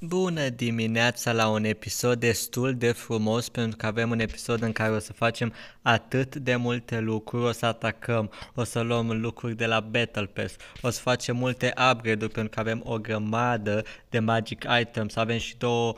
Bună dimineața la un episod destul de frumos pentru că avem un episod în care o să facem atât de multe lucruri, o să atacăm, o să luăm lucruri de la Battle Pass, o să facem multe upgrade-uri pentru că avem o grămadă de magic items, avem și două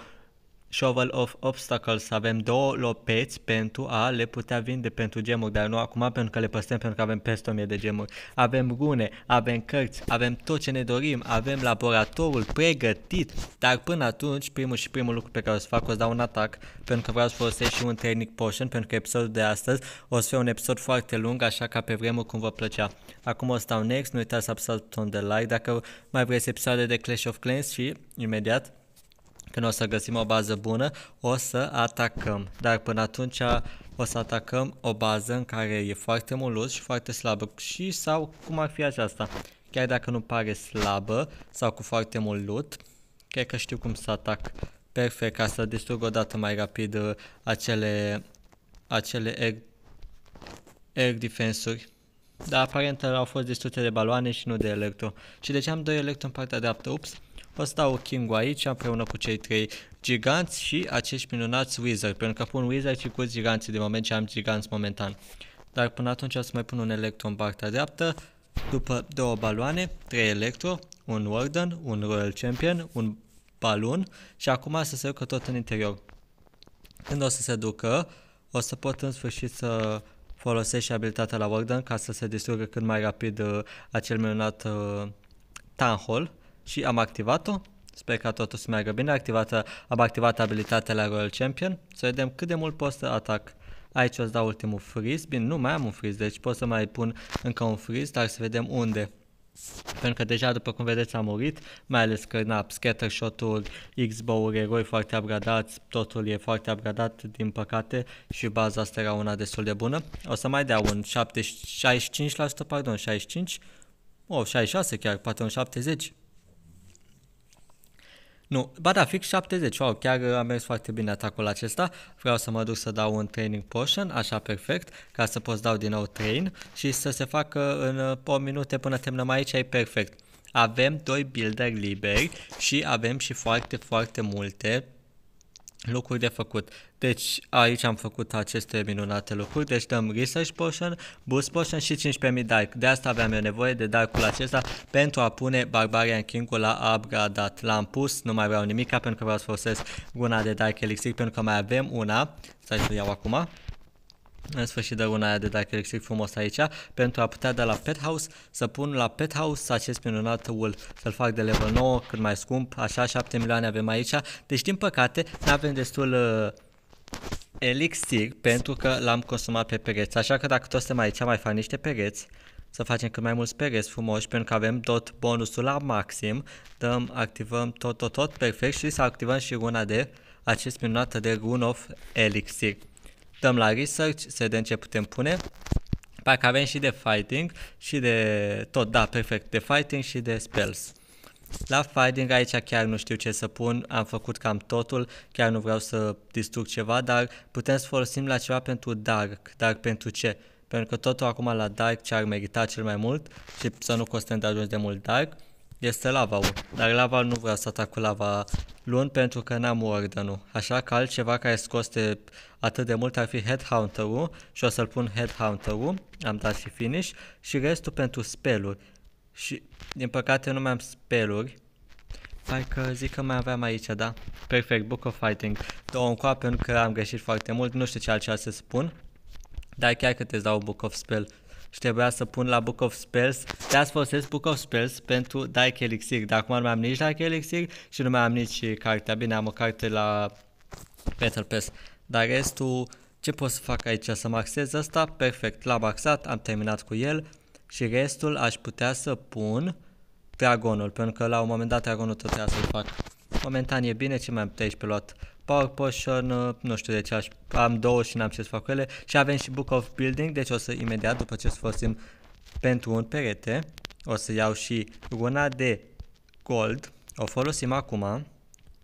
Shovel of Obstacles, avem două lopeți pentru a le putea vinde pentru gemuri, dar nu acum pentru că le păstrăm pentru că avem peste 1000 de gemuri. Avem rune, avem cărți, avem tot ce ne dorim, avem laboratorul pregătit, dar până atunci primul și primul lucru pe care o să fac o să dau un atac pentru că vreau să folosesc și un Training Potion pentru că episodul de astăzi o să fie un episod foarte lung, așa ca pe vremuri cum vă plăcea. Acum o să dau next, nu uitați să apăsați butonul de like dacă mai vreți episoade de Clash of Clans și imediat când o să găsim o bază bună, o să atacăm. Dar până atunci o să atacăm o bază în care e foarte mult și foarte slabă. Și sau cum ar fi aceasta. Chiar dacă nu pare slabă sau cu foarte mult loot, cred că știu cum să atac perfect ca să distrug o dată mai rapid uh, acele, acele air, air defense-uri. Dar aparent au fost distruse de baloane și nu de electro. Și de ce am doi electro în partea dreaptă? Ups! O să dau king aici împreună cu cei trei giganți și acești minunați wizard, pentru că pun wizard și cu giganții de moment ce am giganți momentan. Dar până atunci o să mai pun un electro în partea dreaptă, după două baloane, trei electro, un warden, un royal champion, un balon și acum să se ducă tot în interior. Când o să se ducă, o să pot în sfârșit să folosesc și abilitatea la warden ca să se distrugă cât mai rapid uh, acel minunat uh, town hall și am activat-o. Sper că totul să meargă bine. Activată, am activat abilitatea la Royal Champion. Să vedem cât de mult pot să atac. Aici o să dau ultimul freeze. Bine, nu mai am un freeze, deci pot să mai pun încă un freeze, dar să vedem unde. Pentru că deja, după cum vedeți, am murit, mai ales că, na, scatter shot-uri, X-bow-uri, eroi foarte upgradați, totul e foarte upgradat, din păcate, și baza asta era una destul de bună. O să mai dea un 70, 65%, pardon, 65, oh, 66 chiar, poate un 70, nu, ba da, fix 70, wow, chiar a mers foarte bine atacul acesta. Vreau să mă duc să dau un training potion, așa perfect, ca să pot dau din nou train și să se facă în 8 minute până terminăm aici, e perfect. Avem doi builder liberi și avem și foarte, foarte multe lucruri de făcut. Deci aici am făcut aceste minunate lucruri, deci dăm Research Potion, Boost Potion și 15.000 Dark. De asta aveam eu nevoie de Darkul acesta pentru a pune Barbarian King-ul la upgradat. L-am pus, nu mai vreau nimic pentru că vreau să folosesc una de Dark Elixir pentru că mai avem una. Stai să iau acum în sfârșit de una aia de Dark Elixir frumos aici, pentru a putea de la Pet House să pun la Pet House acest minunat wool, să-l fac de level 9, cât mai scump, așa 7 milioane avem aici, deci din păcate nu avem destul uh, elixir pentru că l-am consumat pe pereți, așa că dacă tot suntem aici mai fac niște pereți, să facem cât mai mulți pereți frumoși pentru că avem tot bonusul la maxim, dăm, activăm tot, tot, tot, perfect. Și să activăm și runa de acest minunat de Rune of Elixir. Dăm la research, să vedem ce putem pune. Parcă avem și de fighting și de tot, da, perfect, de fighting și de spells. La fighting aici chiar nu știu ce să pun, am făcut cam totul, chiar nu vreau să distrug ceva, dar putem să folosim la ceva pentru dark, dar pentru ce? Pentru că totul acum la dark ce ar merita cel mai mult și să nu costăm de ajuns de mult dark, este lava-ul. Dar lava nu vreau să atac cu lava luni pentru că n-am warden Așa că altceva care scoste atât de mult ar fi Headhunter-ul și o să-l pun Headhunter-ul. Am dat și finish și restul pentru speluri. Și din păcate nu mai am speluri. Parcă zic că mai aveam aici, da? Perfect, Book of Fighting. Două încoa pentru că am greșit foarte mult, nu știu ce altceva să spun. Dar chiar că te dau Book of Spell și trebuia să pun la Book of Spells. De azi folosesc Book of Spells pentru Dark Elixir, dar acum nu mai am nici Dark Elixir și nu mai am nici cartea. Bine, am o carte la Battle Pass, dar restul, ce pot să fac aici? Să maxez asta? Perfect, l-am maxat, am terminat cu el și restul aș putea să pun dragonul, pentru că la un moment dat dragonul tot trebuia să-l fac. Momentan e bine, ce mai am 13 luat? Power Potion, uh, nu știu de ce aș, am două și n-am ce să fac cu ele. Și avem și Book of Building, deci o să imediat după ce să folosim pentru un perete, o să iau și runa de gold, o folosim acum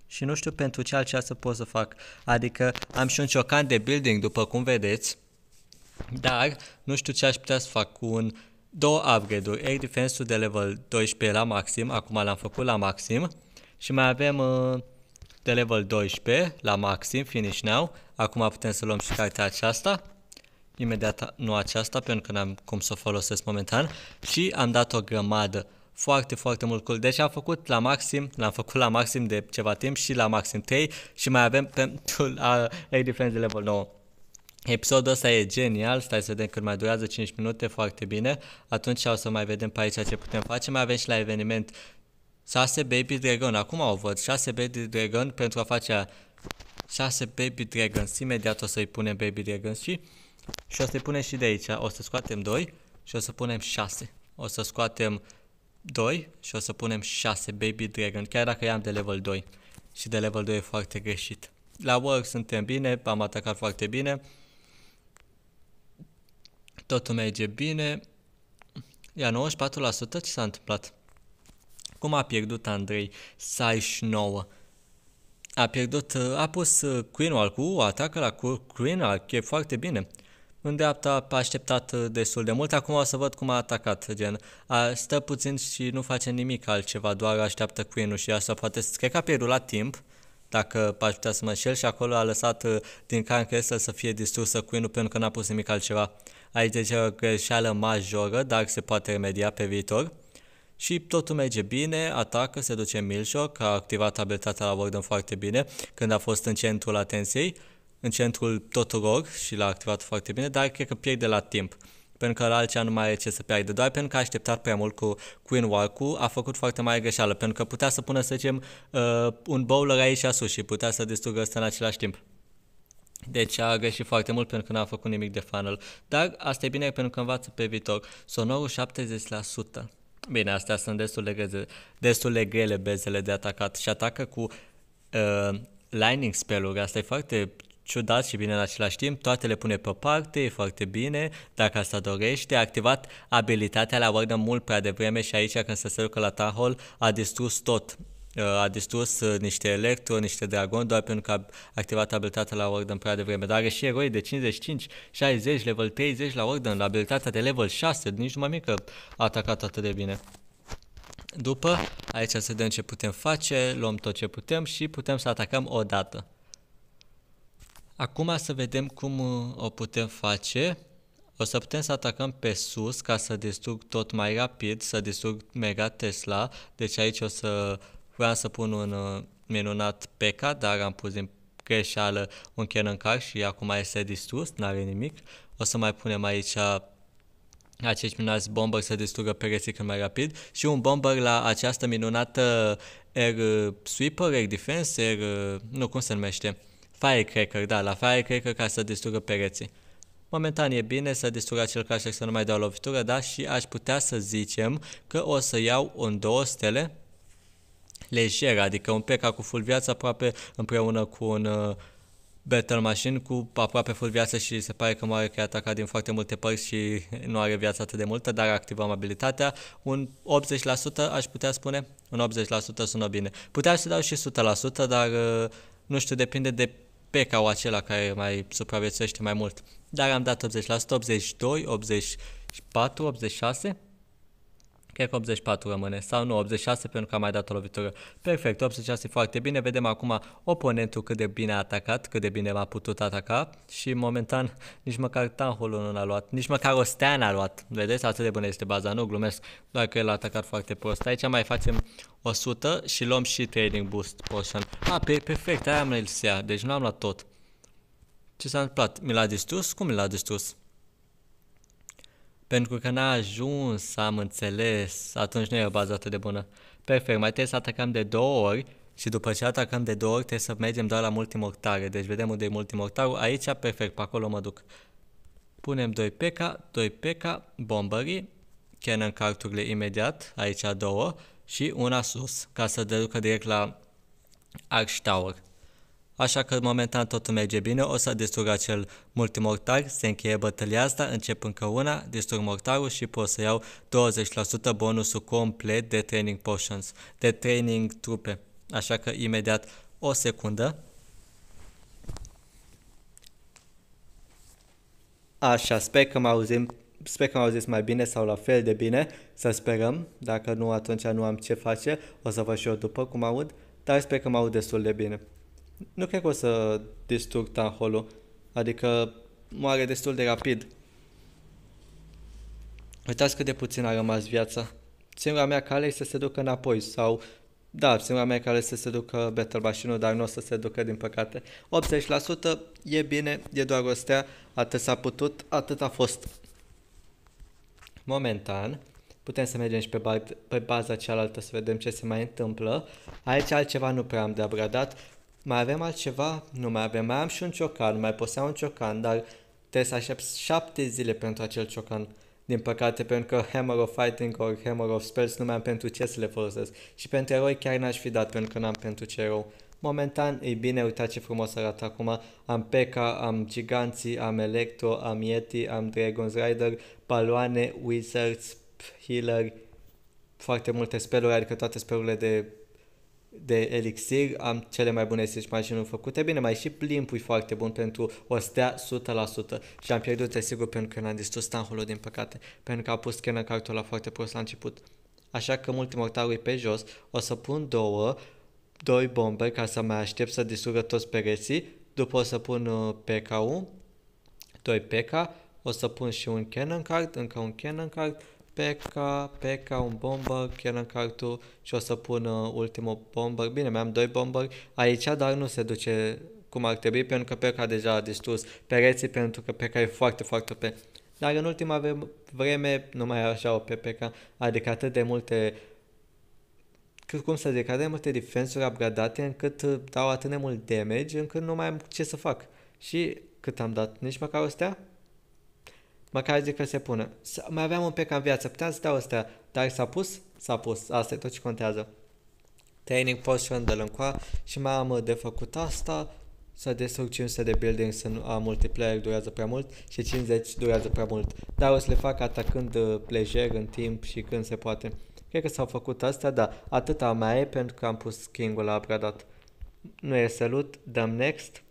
și nu știu pentru ce altceva să pot să fac, adică am și un ciocan de building după cum vedeți, dar nu știu ce aș putea să fac cu un două upgrade-uri, Air Defense-ul de level 12 la maxim, acum l-am făcut la maxim. Și mai avem uh, de level 12 la maxim, finish now. Acum putem să luăm și cartea aceasta. Imediat nu aceasta, pentru că n-am cum să o folosesc momentan. Și am dat o grămadă foarte, foarte mult cool. Deci am făcut la maxim, l-am făcut la maxim de ceva timp și la maxim 3 și mai avem pentru la Defense de level 9. Episodul ăsta e genial, stai să vedem cât mai durează 5 minute, foarte bine. Atunci o să mai vedem pe aici ce putem face. Mai avem și la eveniment 6 Baby Dragon, acum o văd, 6 Baby Dragon pentru a face 6 Baby Dragons. Imediat o să-i punem Baby Dragons și, și o să-i punem și de aici. O să scoatem 2 și o să punem 6. O să scoatem 2 și o să punem 6 Baby Dragon, chiar dacă i-am de level 2. Și de level 2 e foarte greșit. La work suntem bine, am atacat foarte bine. Totul merge bine. Ia 94%, ce s-a întâmplat? Cum a pierdut Andrei 69? A pierdut, a pus uh, Queen cu atacă la Queen e foarte bine. În dreapta a așteptat uh, destul de mult, acum o să văd cum a atacat, gen. A, stă puțin și nu face nimic altceva, doar așteaptă Queen-ul și asta poate, cred că a pierdut la timp, dacă aș putea să mă șel și acolo a lăsat uh, din Can Castle să fie distrusă Queen-ul pentru că n-a pus nimic altceva. Aici deci o greșeală majoră, dar se poate remedia pe viitor. Și totul merge bine, atacă, se duce Milshock, a activat abilitatea la Warden foarte bine când a fost în centrul atenției, în centrul tuturor și l-a activat foarte bine, dar cred că pierde la timp pentru că la altceva nu mai are ce să pierde. Doar pentru că a așteptat prea mult cu Queen Warcu, a făcut foarte mare greșeală, pentru că putea să pună, să zicem, uh, un bowler aici sus și putea să distrugă ăsta în același timp. Deci a greșit foarte mult pentru că n-a făcut nimic de funnel. Dar asta e bine pentru că învață pe viitor. Sonorul 70%. Bine, astea sunt destul de, grele, destul de grele bezele de atacat și atacă cu uh, lightning spell-uri. Asta e foarte ciudat și bine în același timp, toate le pune pe parte, e foarte bine, dacă asta dorește, a activat abilitatea la Warden mult prea devreme și aici când se ducă la Tahol a distrus tot. Uh, a distrus uh, niște electro, niște dragon, doar pentru că a activat abilitatea la Warden prea devreme. Dar are și eroi de 55, 60, level 30 la Warden, la abilitatea de level 6, nici nu mai mică a atacat atât de bine. După, aici să vedem ce putem face, luăm tot ce putem și putem să atacăm o dată. Acum să vedem cum uh, o putem face. O să putem să atacăm pe sus ca să distrug tot mai rapid, să distrug Mega Tesla. Deci aici o să vreau să pun un uh, minunat P.K. dar am pus din greșeală un cannon car și acum este distrus, n-are nimic. O să mai punem aici acești minunați bomber să distrugă pereții cât mai rapid și un bomber la această minunată Air Sweeper, Air Defense, Air... nu, cum se numește? Firecracker, da, la Firecracker ca să distrugă pereții. Momentan e bine să distrug acel cașec să nu mai dau lovitură, da, și aș putea să zicem că o să iau un două stele lejer, adică un peca cu full viață aproape împreună cu un uh, Battle Machine cu aproape full viață și se pare că moare că e atacat din foarte multe părți și nu are viață atât de multă, dar activăm abilitatea. Un 80% aș putea spune, un 80% sună bine. Putea să dau și 100%, dar uh, nu știu, depinde de peca acela care mai supraviețuiește mai mult. Dar am dat 80%, 82, 84, 86. Cred că 84 rămâne, sau nu, 86 pentru că am mai dat o lovitură. Perfect, 86 foarte bine. Vedem acum oponentul cât de bine a atacat, cât de bine m-a putut ataca și momentan nici măcar Tanholul nu l-a luat, nici măcar o stea n-a luat. Vedeți, atât de bună este baza, nu glumesc, doar că el a atacat foarte prost. Aici mai facem 100 și luăm și trading boost potion. Ah, pe, perfect, aia am la deci nu am luat tot. Ce s-a întâmplat? Mi l-a distrus? Cum mi l-a distrus? Pentru că n-a ajuns, am înțeles, atunci nu e o bază atât de bună. Perfect, mai trebuie să atacăm de două ori și după ce atacăm de două ori trebuie să mergem doar la multimortare. Deci vedem unde e multimortarul, aici perfect, pe acolo mă duc. Punem 2 PK, 2 PK, bombării, cannon carturile imediat, aici două și una sus, ca să deducă direct la Arch Tower. Așa că momentan totul merge bine, o să distrug acel multimortar, se încheie bătălia asta, încep încă una, distrug mortarul și pot să iau 20% bonusul complet de training potions, de training trupe. Așa că imediat o secundă. Așa, sper că mă auzim Sper că m zis mai bine sau la fel de bine, să sperăm. Dacă nu, atunci nu am ce face. O să văd și eu după cum aud. dar sper că mă aud destul de bine. Nu cred că o să distrug Town adică moare destul de rapid. Uitați cât de puțin a rămas viața. Singura mea cale este să se ducă înapoi sau da, singura mea cale este să se ducă Battle Machine, dar nu o să se ducă din păcate. 80% e bine, e doar o stea, atât s-a putut, atât a fost. Momentan, putem să mergem și pe, ba- pe baza cealaltă să vedem ce se mai întâmplă. Aici altceva nu prea am de abradat. Mai avem altceva? Nu mai avem. Mai am și un ciocan, mai poseam un ciocan, dar trebuie să aștept șapte zile pentru acel ciocan. Din păcate, pentru că Hammer of Fighting ori Hammer of Spells nu mai am pentru ce să le folosesc. Și pentru eroi chiar n-aș fi dat pentru că n-am pentru ce erou. Momentan, e bine, uitați ce frumos arată acum. Am P.E.K.K.A, am Giganții, am Electro, am Yeti, am Dragon's Rider, Paloane, Wizards, Healer, foarte multe speluri, adică toate spelurile de de elixir, am cele mai bune Siege Machine făcute. Bine, mai și plimpul foarte bun pentru o stea 100% și am pierdut sigur pentru că n-am distrus stanhul din păcate, pentru că a pus Kenan cartul la foarte prost la început. Așa că multimortarul e pe jos, o să pun două, doi bombe ca să mai aștept să distrugă toți pereții, după o să pun uh, PK-ul, 2 PK, o să pun și un cannon card, încă un cannon card, P.K. P.K. un bomber, cannon cartul și o să pun uh, ultimul bomber. Bine, mai am doi bomber aici, dar nu se duce cum ar trebui pentru că P.K. deja a distrus pereții pentru că P.K. e foarte, foarte pe. Dar în ultima vreme nu mai așa o PPK, adică atât de multe cum să zic, atât de multe defensuri upgradate încât uh, dau atât de mult damage încât nu mai am ce să fac. Și cât am dat? Nici măcar o stea? Măcar zic că se pune. Mai aveam un pic în viață, puteam să dau astea, dar s-a pus? S-a pus, asta e tot ce contează. Training post randall încoa și mai am de făcut asta, să destrug 500 de buildings în a multiplayer durează prea mult și 50 durează prea mult. Dar o să le fac atacând uh, plejer în timp și când se poate. Cred că s-au făcut astea, da, atâta mai e pentru că am pus king-ul la upgradat. Nu este loot, dăm next.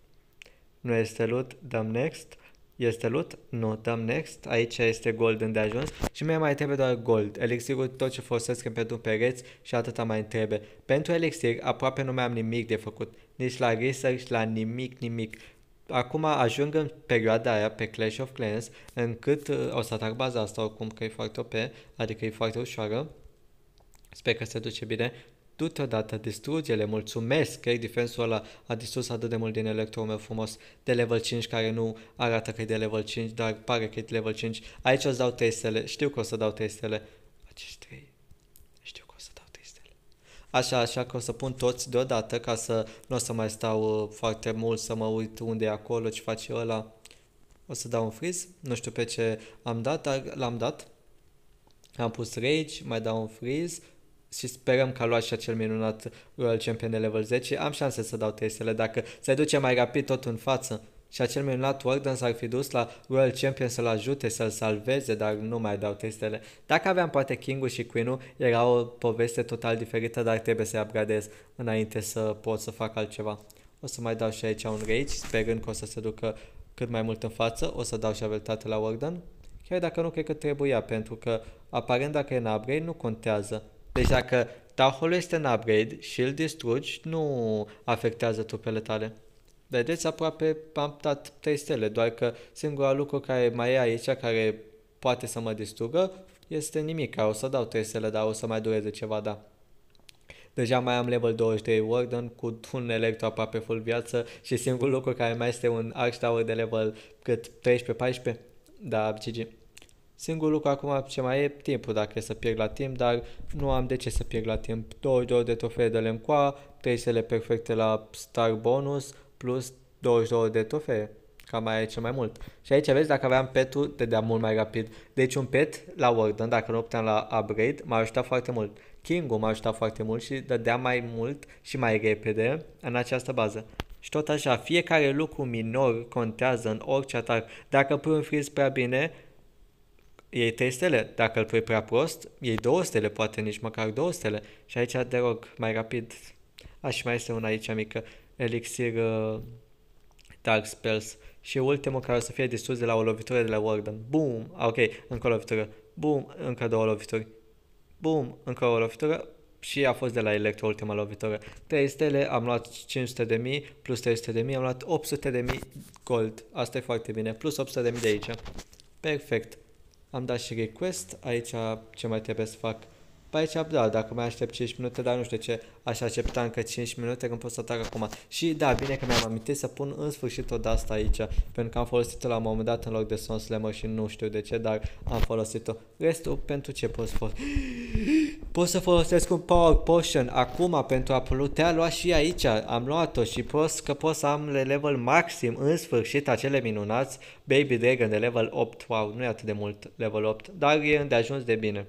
Nu este loot, dăm next. Este loot? Nu, dăm next. Aici este gold de ajuns și mie mai trebuie doar gold. Elixirul tot ce folosesc pentru pereți și atâta mai trebuie. Pentru elixir aproape nu mai am nimic de făcut. Nici la research, la nimic, nimic. Acum ajung în perioada aia pe Clash of Clans încât uh, o să atac baza asta oricum că e foarte OP, adică e foarte ușoară. Sper că se duce bine du-te odată, distruge-le, mulțumesc că defensul ăla a distrus atât de mult din electro meu frumos de level 5 care nu arată că e de level 5, dar pare că e de level 5. Aici o să dau 3 stele, știu că o să dau 3 stele. Acești 3, știu că o să dau 3 stele. Așa, așa că o să pun toți deodată ca să nu o să mai stau uh, foarte mult să mă uit unde e acolo, ce face ăla. O să dau un freeze, nu știu pe ce am dat, dar l-am dat. Am pus rage, mai dau un freeze, și sperăm că a luat și acel minunat Royal Champion de level 10. Am șanse să dau testele dacă se duce mai rapid tot în față. Și acel minunat Warden s-ar fi dus la Royal Champion să-l ajute, să-l salveze, dar nu mai dau testele. Dacă aveam poate King-ul și Queen-ul, era o poveste total diferită, dar trebuie să-i upgradez înainte să pot să fac altceva. O să mai dau și aici un Rage, sperând că o să se ducă cât mai mult în față. O să dau și abilitate la Warden. Chiar dacă nu cred că trebuia, pentru că aparent dacă e în upgrade nu contează. Deci dacă Tahul este în upgrade și îl distrugi, nu afectează trupele tale. Vedeți, aproape am dat 3 stele, doar că singura lucru care mai e aici, care poate să mă distrugă, este nimic. O să dau 3 stele, dar o să mai dureze ceva, da. Deja mai am level 23 Warden cu un electro aproape full viață și singurul lucru care mai este un Arch Tower de level cât 13-14. Da, GG. Singurul lucru acum ce mai e timpul dacă e să pierd la timp, dar nu am de ce să pierd la timp. 22 de trofee de lemcoa, 3 sele perfecte la star bonus, plus 22 de trofee. Cam mai e cel mai mult. Și aici vezi, dacă aveam petul, te dea mult mai rapid. Deci un pet la Warden, dacă nu opteam la upgrade, m-a ajutat foarte mult. King-ul m-a ajutat foarte mult și dădea mai mult și mai repede în această bază. Și tot așa, fiecare lucru minor contează în orice atac. Dacă pui un freeze prea bine, iei 3 stele. Dacă îl pui prea prost, iei 2 stele, poate nici măcar 2 stele. Și aici te rog, mai rapid. Aș, și mai este una aici mică. Elixir uh, Dark Spells. Și ultimul care o să fie distrus de la o lovitură de la Warden. Boom! Ok, încă o lovitură. Boom! Încă două lovituri. Boom! Încă o lovitură. și a fost de la Electro ultima lovitură. 3 stele, am luat 500 de mii, plus 300 de mii, am luat 800 de mii gold. Asta e foarte bine, plus 800 de mii de aici. Perfect. Am dat și request, aici ce mai trebuie să fac? Pe aici, da, dacă mai aștept 5 minute, dar nu știu ce, aș aștepta încă 5 minute când pot să trag acum. Și da, bine că mi-am amintit să pun în sfârșit o asta aici, pentru că am folosit-o la un moment dat în loc de Son Slammer și nu știu de ce, dar am folosit-o. Restul, pentru ce pot să folosi? Pot să folosesc un Power Potion acum pentru a putea lua și aici. Am luat-o și pot, că pot să am level maxim în sfârșit acele minunați Baby Dragon de level 8. Wow, nu e atât de mult level 8, dar e de ajuns de bine.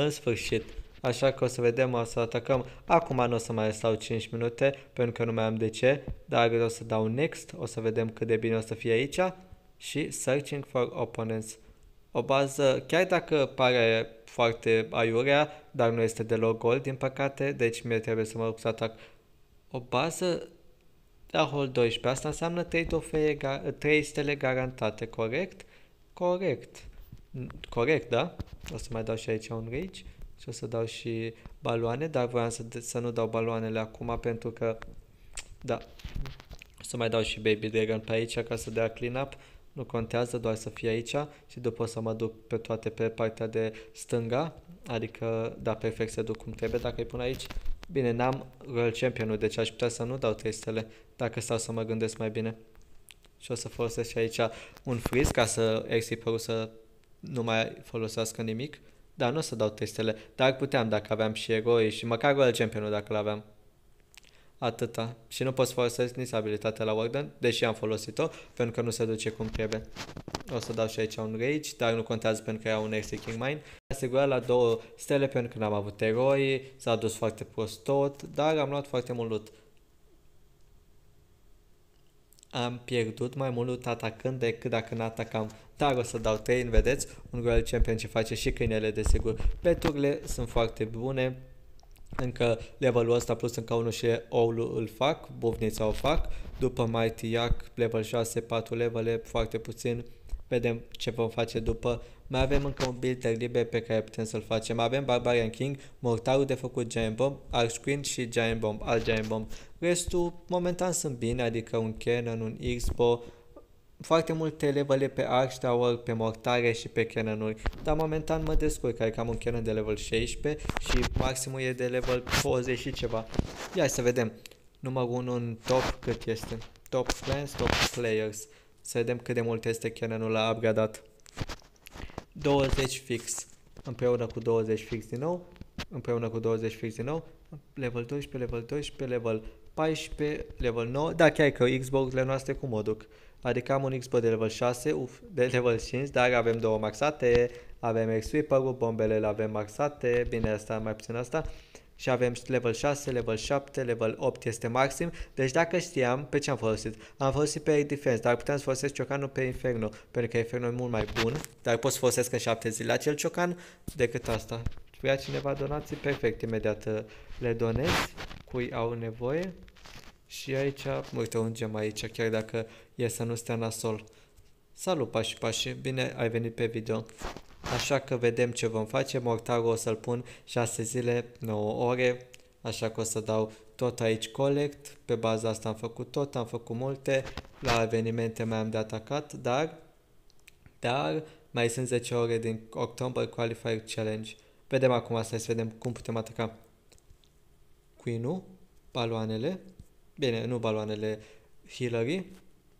În sfârșit. Așa că o să vedem, o să atacăm. Acum nu o să mai stau 5 minute, pentru că nu mai am de ce, dar o să dau next, o să vedem cât de bine o să fie aici. Și searching for opponents. O bază, chiar dacă pare foarte aiurea, dar nu este deloc gold, din păcate, deci mie trebuie să mă rog să atac. O bază la hol 12, asta înseamnă 3 trofee, 3 stele garantate, corect? Corect. Corect, da? O să mai dau și aici un rage și o să dau și baloane, dar voiam să, să nu dau baloanele acum pentru că, da, o să mai dau și Baby Dragon pe aici ca să dea clean up, nu contează, doar să fie aici și după o să mă duc pe toate pe partea de stânga, adică, da, perfect se duc cum trebuie dacă îi pun aici. Bine, n-am Royal Champion-ul, deci aș putea să nu dau 3 stele, dacă stau să mă gândesc mai bine. Și o să folosesc și aici un freeze ca să exit să nu mai folosească nimic. Dar nu o să dau testele, dar puteam dacă aveam și eroi și măcar Royal Championul dacă l-aveam. Atâta. Și nu pot să folosesc nici abilitatea la Warden, deși am folosit-o, pentru că nu se duce cum trebuie. O să dau și aici un Rage, dar nu contează pentru că era un extra King Mine. Asigurat la două stele pentru că n-am avut eroi, s-a dus foarte prost tot, dar am luat foarte mult loot am pierdut mai mult atacând decât dacă nu atacam. Dar o să dau 3, vedeți, un Royal Champion ce face și câinele desigur. Peturile sunt foarte bune, încă levelul ăsta plus încă unul și oul îl fac, buvnița o fac, după Mighty Yak, level 6, 4 levele, foarte puțin, vedem ce vom face după. Mai avem încă un builder liber pe care putem să-l facem. Avem Barbarian King, mortarul de făcut Giant Bomb, Arch Queen și Giant Bomb, alt Giant Bomb. Restul momentan sunt bine, adică un Canon, un Xbo, foarte multe levele pe Arch Tower, pe mortare și pe Canon-uri, dar momentan mă descurc, adică am un Canon de level 16 și maximul e de level 20 și ceva. Ia să vedem. Numărul 1 în top cât este? Top clans, top players. Să vedem cât de mult este Canon-ul la upgradat. 20 fix. Împreună cu 20 fix din nou. Împreună cu 20 fix din nou. Level 12, level 12, level 14, level 9. Da, chiar că Xbox-urile noastre cum o duc. Adică am un Xbox de level 6, uf, de level 5, dar avem două maxate, avem X-Sweeper-ul, bombele le avem maxate, bine asta mai puțin asta și avem level 6, level 7, level 8 este maxim. Deci dacă știam, pe ce am folosit? Am folosit pe Defense, dar puteam să folosesc ciocanul pe Inferno, pentru că Inferno e mult mai bun, dar pot să folosesc în 7 zile acel ciocan decât asta. Vrea cineva donații? Perfect, imediat uh, le donez, cui au nevoie. Și aici, uite un gem aici, chiar dacă e să nu stea nasol. Salut, pași, pași, bine ai venit pe video. Așa că vedem ce vom face. Mortarul o să-l pun 6 zile, 9 ore. Așa că o să dau tot aici collect. Pe baza asta am făcut tot, am făcut multe. La evenimente mai am de atacat, dar, dar mai sunt 10 ore din October Qualifier Challenge. Vedem acum asta, să vedem cum putem ataca Queen-ul, baloanele, bine, nu baloanele, Hillary,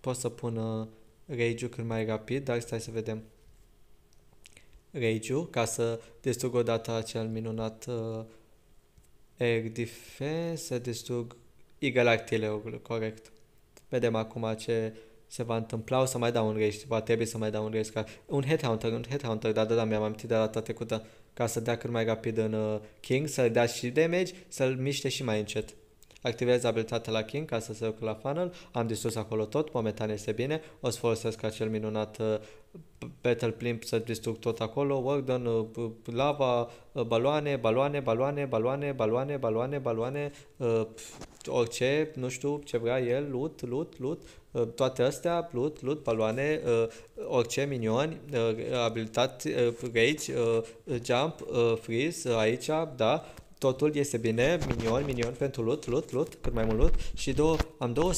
pot să pun uh, rage-ul cât mai rapid, dar stai să vedem. Rage ca să distrug odată acel minunat uh, air defense, să distrug Eagle Artillery, corect. Vedem acum ce se va întâmpla, o să mai dau un rage, va trebui să mai dau un rage, ca un headhunter, un headhunter, da, da, da, mi-am amintit de data trecută, ca să dea cât mai rapid în uh, King, să-l dea și damage, să-l miște și mai încet. Activez abilitatea la King ca să se ducă la funnel, am distrus acolo tot, momentan este bine, o să folosesc acel minunat uh, Battle Plimp să distrug tot acolo, Warden, uh, lava, uh, baloane, baloane, baloane, baloane, baloane, baloane, baloane, uh, orice, nu știu ce vrea el, loot, loot, loot, uh, toate astea, loot, loot, baloane, uh, orice minioni, uh, abilitate, uh, rage, uh, jump, uh, freeze, uh, aici, da, totul este bine, minion, minion pentru loot, loot, loot, cât mai mult loot și două, am două,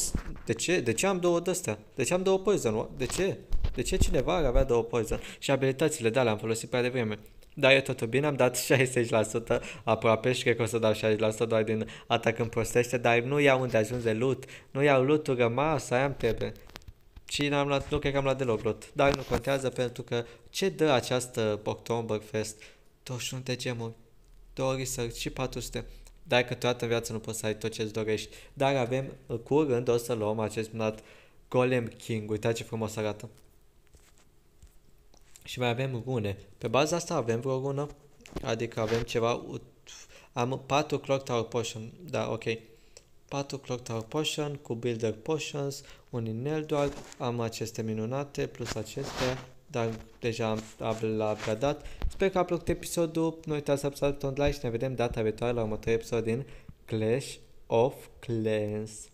de ce, de ce am două de-astea? De ce am două poison? De ce? De ce cineva ar avea două poison? Și abilitățile, da, le-am folosit prea devreme. Dar e totul bine, am dat 60% aproape și cred că o să dau 60% doar din atac când prostește, dar nu iau unde ajunge loot, nu iau loot-ul rămas, aia îmi trebuie. Și n-am luat, nu cred că am luat deloc loot, dar nu contează pentru că ce dă această Oktoberfest? 21 de gemuri, 2 research și 400. Dar câteodată în viață nu poți să ai tot ce-ți dorești. Dar avem, curând o să luăm acest minunat Golem King, uitați ce frumos arată. Și mai avem rune. Pe baza asta avem vreo rună? Adică avem ceva... Am 4 Clock Tower Potion. Da, ok. 4 Clock Tower Potion cu Builder Potions, un inel doar. Am aceste minunate plus acestea. Dar deja am, am l-a dat. Sper că a plăcut episodul. Nu uitați să apăsați un like și ne vedem data viitoare la următorul episod din Clash of Clans.